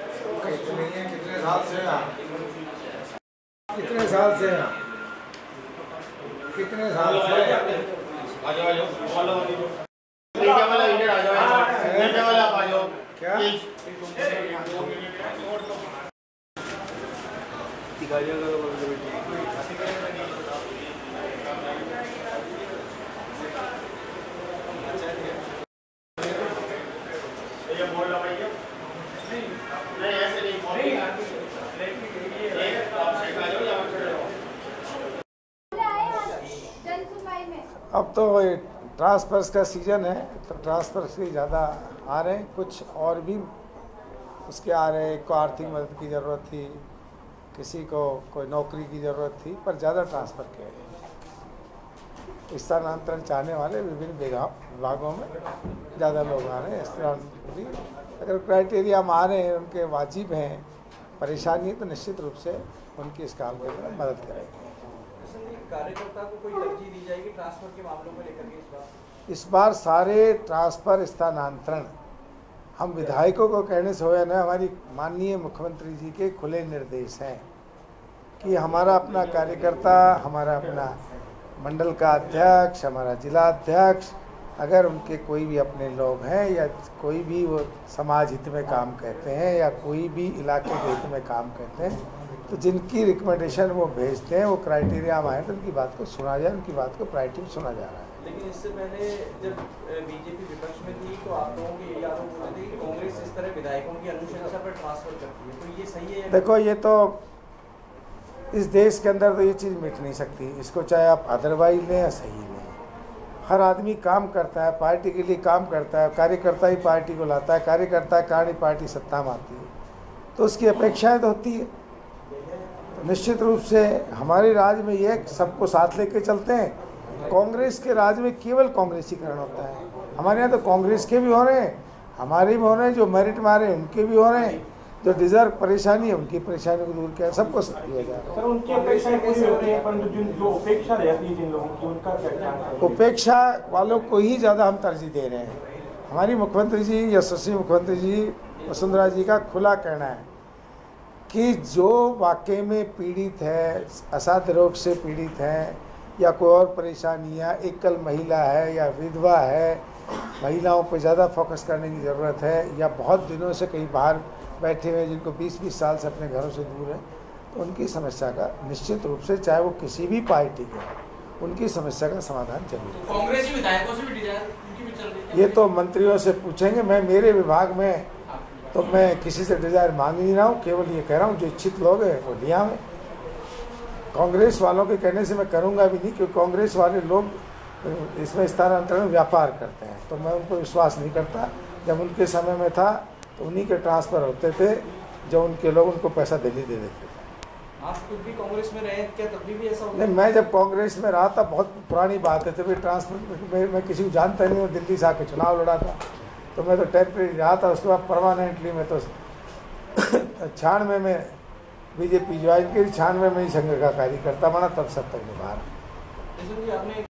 कितने साल से कितने साल से कितने साल से आ जाओ आ जाओ फॉलो मीडिया वाला इंडियन आ जाओ मीडिया वाला आप आ जाओ क्या? ये मोड़ नहीं ऐसे नहीं मोड़ आप या खड़े रहो। में अब तो ट्रांसफर्स का सीज़न है तो ट्रांसफर्स ही ज़्यादा आ रहे हैं। कुछ और भी उसके आ रहे हैं। एक को आर्थिक मदद की ज़रूरत थी किसी को कोई नौकरी की ज़रूरत थी पर ज़्यादा ट्रांसफ़र किए गए स्थानांतरण चाहने वाले विभिन्न विभागों में ज़्यादा लोग आ रहे हैं। स्थानांतरित अगर क्राइटेरिया में आ रहे हैं उनके वाजिब हैं परेशानी है तो निश्चित रूप से उनकी इस काम के अंदर मदद करेंगे। कार्यकर्ता को कोई तरजीह दी जाएगी ट्रांसफ़र के मामलों को लेकर के इस बार? इस बार सारे ट्रांसफ़र स्थानांतरण हम विधायकों को कहने से होया ना हमारी माननीय मुख्यमंत्री जी के खुले निर्देश हैं कि हमारा अपना कार्यकर्ता हमारा अपना मंडल का अध्यक्ष हमारा जिला अध्यक्ष अगर उनके कोई भी अपने लोग हैं या कोई भी वो समाज हित में काम करते हैं या कोई भी इलाके के हित में काम करते हैं तो जिनकी रिकमेंडेशन वो भेजते हैं वो क्राइटेरिया आए तो उनकी बात को सुना जाए उनकी बात को प्रायोरिटी सुना जा रहा है। लेकिन इससे पहले जब बीजेपी विपक्ष में थी तो आप लोगों के यही आरोप थे कि कांग्रेस इस तरह विधायकों की अनुशंसा पर ट्रांसफ़र करती है तो ये सही है देखो ये तो इस देश के अंदर तो ये चीज़ मिट नहीं सकती। इसको चाहे आप अदरवाइज़ लें या सही लें। हर आदमी काम करता है, पार्टी के लिए काम करता है, कार्यकर्ता ही पार्टी को लाता है, कार्यकर्ता कारण पार्टी सत्ता में आती है। तो उसकी अपेक्षाएँ तो होती है। तो निश्चित रूप से हमारे राज्य में ये सबको साथ लेके चलते हैं। कांग्रेस के राज में केवल कांग्रेसीकरण होता है। हमारे यहाँ तो कांग्रेस के भी हो रहे हैं, हमारे भी हो रहे हैं, जो मेरिट मारे उनके भी हो रहे हैं। जो डिजर्व परेशानी है उनकी परेशानी को दूर किया सबको दिया जा रहा है। उनकी अपेक्षाएँ पूरी हो रही है? परंतु जिन जो उपेक्षा रहती है जिन लोगों की उनका क्या क्या उपेक्षा वालों को ही ज़्यादा हम तरजीह दे रहे हैं। हमारी मुख्यमंत्री जी यशस्वी मुख्यमंत्री जी वसुंधरा जी का खुला कहना है कि जो वाकई में पीड़ित है असाध रोग से पीड़ित हैं या कोई और परेशानी या एकल महिला है या विधवा है महिलाओं पर ज़्यादा फोकस करने की ज़रूरत है या बहुत दिनों से कहीं बाहर बैठे हुए हैं जिनको 20-20 साल से अपने घरों से दूर है तो उनकी समस्या का निश्चित रूप से चाहे वो किसी भी पार्टी के उनकी समस्या का समाधान ज़रूर है। कांग्रेसी विधायकों से भी डिज़ाइन उनकी भी चल रही है। ये तो मंत्रियों से पूछेंगे मैं मेरे विभाग में तो मैं किसी से डिज़ायर मांग नहीं रहा हूँ केवल ये कह रहा हूँ जो इच्छित लोग हैं वो लिया में कांग्रेस वालों के कहने से मैं करूँगा भी नहीं क्योंकि कांग्रेस वाले लोग इसमें स्थानांतरण व्यापार करते हैं। तो मैं उनको विश्वास नहीं करता। जब उनके समय में था तो उन्हीं के ट्रांसफ़र होते थे जो उनके लोग उनको पैसा दिल्ली दे देते थे। आप खुद भी कांग्रेस में रहे क्या तब भी ऐसा नहीं मैं जब कांग्रेस में रहा था बहुत पुरानी बात है तभी ट्रांसफ़र मैं, मैं किसी को जानता नहीं हूँ दिल्ली से आके चुनाव लड़ा था। तो मैं तो टेम्प्रेरी रहा था उसके बाद परमानेंटली मैं तो छियानवे में बीजेपी ज्वाइन की छियानवे में ही संघ का कार्यकर्ता बना तब सब तक निभा रहा